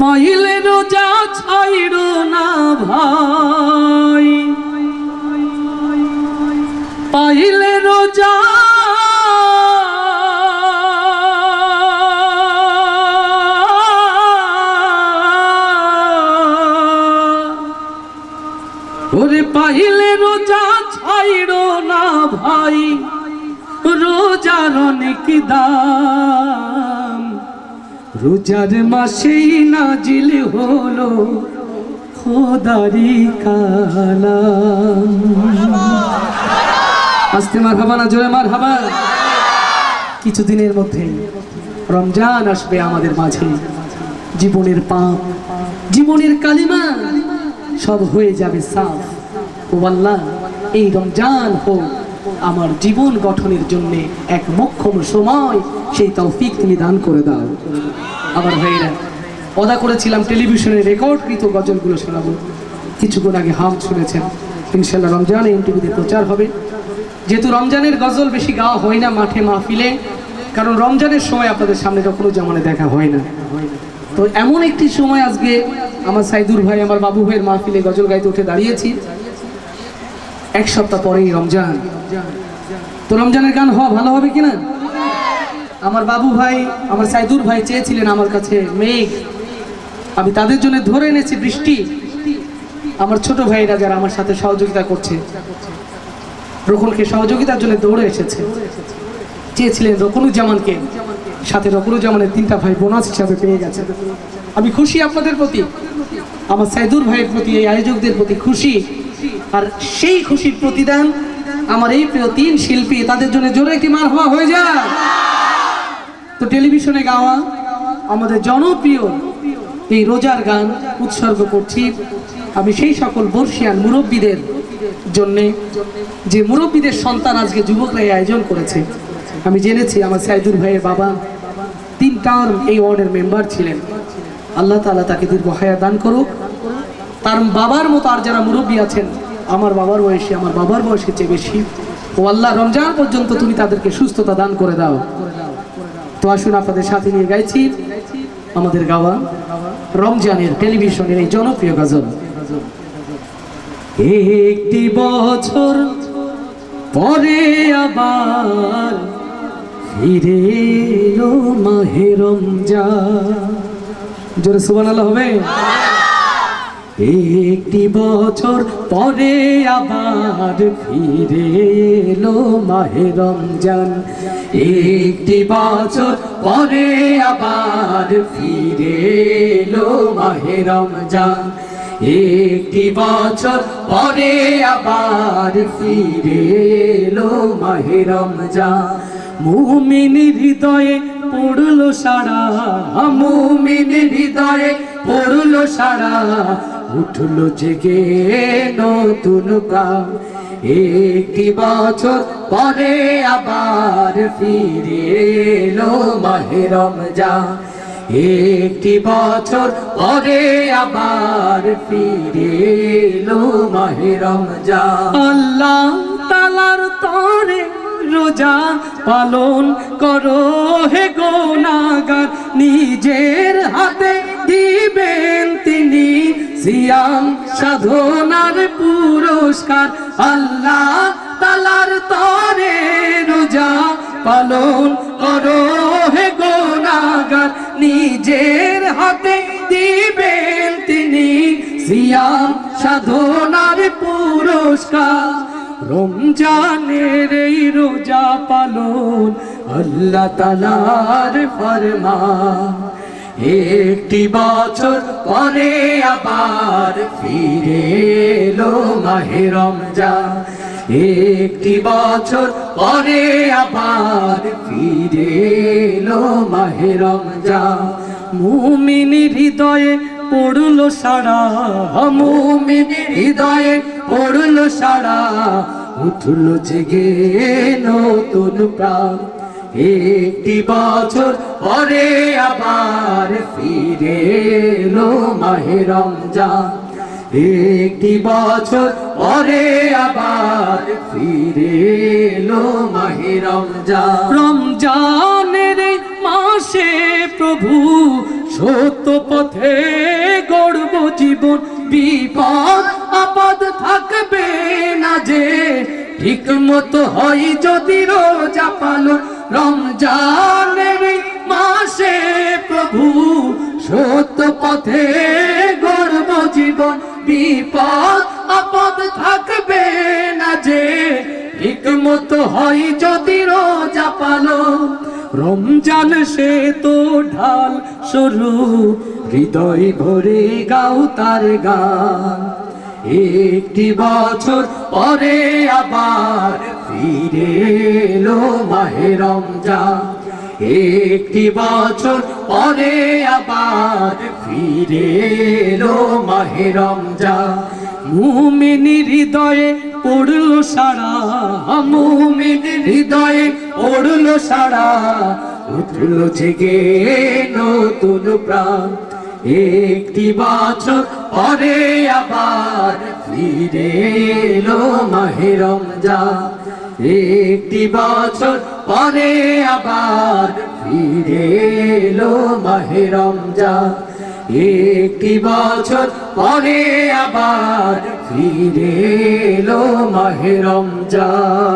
পাইলে রোজা ছাইর না ভাই। পাইলে রোজা ওরে পাইলে রোজা ছাইর না ভাই, রোজার অনেক দাম। রোজার মাসেই নাজিল হলো খোদারি কালাম। আস্তে মার হাবা না, জোরে মার হাবা কিছুদিনের মধ্যে রমজান আসবে আমাদের মাঝে। জীবনের পাপ, জীবনের কালিমা সব হয়ে যাবে সাফ। ও আল্লাহ, এই রমজান হোক। আমার জীবন গঠনের জন্য এক মক্ষম সময় সেই তৌফিক তুমি দান করে দাও। আমার ভাইরা, অদা করেছিলাম টেলিভিশনে রেকর্ডকৃত গজলগুলো শোনাবো। কিছুক্ষণ আগে হাম শুনেছেন, ইনশাল্লাহ রমজান এনটিভিতে প্রচার হবে। যেহেতু রমজানের গজল বেশি গাওয়া হয় না মাঠে মাহফিলে, কারণ রমজানের সময় আপনাদের সামনে কখনো জামানে দেখা হয় না। তো এমন একটি সময় আজকে আমার সাইদুর ভাই, আমার বাবু ভাইয়ের মাহফিলে গজল গাইতে উঠে দাঁড়িয়েছি। এক সপ্তাহ পরেই রমজান। তো রমজানের গান হওয়া ভালো হবে কিনা? আমার বাবু ভাই, আমার সাইদুর ভাই চেয়েছিলেন আমার কাছে মেঘ। আমি তাদের জন্য ধরে এনেছি বৃষ্টি। আমার ছোট ভাইরা যারা আমার সাথে সহযোগিতা করছে, রকুলকে সহযোগিতার জন্য দৌড়ে এসেছে। চেয়েছিলেন রকুনুজ্জামানকে সাথে রকুনুজ্জামানের তিনটা ভাই বোনাস হিসাবে পেয়ে গেছে। আমি খুশি আপনাদের প্রতি। আমার সাইদুর ভাইয়ের প্রতি, এই আয়োজকদের প্রতি খুশি। আর সেই খুশির প্রতিদান আমার এই প্রিয় তিন শিল্পী, তাদের জন্য জোরে একটি মার হওয়া হয়ে যায় তো টেলিভিশনে গাওয়া আমাদের জনপ্রিয় এই রোজার গান উৎসর্গ করছি। আমি সেই সকল বর্ষিয়ান মুরব্বীদের জন্যে, যে মুরব্বীদের সন্তান আজকে যুবকরা এই আয়োজন করেছে, আমি জেনেছি আমার সাইদুর ভাইয়ের বাবা তিন টার্ম এই ওয়ার্ডের মেম্বার ছিলেন। আল্লাহ তাআলা তাকে দীর্ঘ হায়া দান করুক। তার বাবার মতো আর যারা মুরব্বী আছেন আমার বাবার বয়সে, আমার বাবার বয়সের চেয়ে বেশি। ও আল্লাহ রমজান পর্যন্ত তুমি তাদেরকে সুস্থতা দান করে দাও। তো আসুন আপনাদের সাথে নিয়ে গাইছি আমাদের গাওয়া রমজানের টেলিভিশনের এই জনপ্রিয় গজল। একটি বছর পরে আবার ফিরে এলো মাহে রমজান। জোরে সুবহানাল্লাহ হবে? একটি বছর পরে আবার ফিরে এলো মাহে রমজান। একটি বছর পরে আবার ফিরে এলো মাহে রমজান। একটি বছর পরে আবার ফিরে এলো মাহে রমজান। মুমিন হৃদয়ে পড়ল সারা, মুমিন হৃদয়ে পড়ল সারা উঠল জেগে নতুন প্রাণ একটি বছর পরে আবার ফিরে এলো মাহে রমজান। একটি বছর পরে আবার ফিরে এলো মাহে রমজান। আল্লাহ তালার তরে রোজা পালন করো হে গোনাগার নিজের হাতে দিবেন তিনি সিয়াম সাধনার পুরস্কার, আল্লাহ তালার তরে রোজা পালন করো হে গোনাগার, নিজের হাতে দিবেন তিনি সিয়াম সাধনার পুরস্কার। রমজানের এই রোজা পালন আল্লাহ তালার ফরমা একটি বছর পরে আবার ফিরে এলো মাহে রমজান। একটি বছর পরে আবার ফিরে এলো মাহে রমজান। মুমিন হৃদয়ে পড়ল সারা, মুমিন হৃদয়ে পড়ল সারা, উঠল জেগে নতুন প্রাণ। একটি বছর পরে আবার ফিরে এলো মাহে রমজান। একটি বছর পরে আবার ফিরে এলো মাহে রমজান। রমজানের মাসে প্রভু সত্য পথে গড়ব জীবন। বিপদ, আপদ থাকবে না যে ঠিক মতো হয় যদি রোজা পালন। রমজানের মাসে প্রভু সত্য পথে গড়ব জীবন, বিপদ, আপদ থাকবে না যে। ঠিক মতো হয় যদি রোজা পালন, রমজান সে তো ঢাল সরু হৃদয় ভরে গাও তার গান। একটি বছর পরে আবার ফিরে এলো মাহে রমজান একটি বছর পরে আবার ফিরে এলো মাহে রমজান মুমিনি হৃদয়ে পড়ল সারা, মুমিনি হৃদয়ে পড়ল সারা। উঠল জেগে নতুন প্রাণ। একটি বছর পরে আবার ফিরে এলো মাহে রমজান একটি বছর পরে আবার ফিরে এলো মাহেরম যা একটি বছর পরে আবার ফিরে এলো মাহেরম রমজান।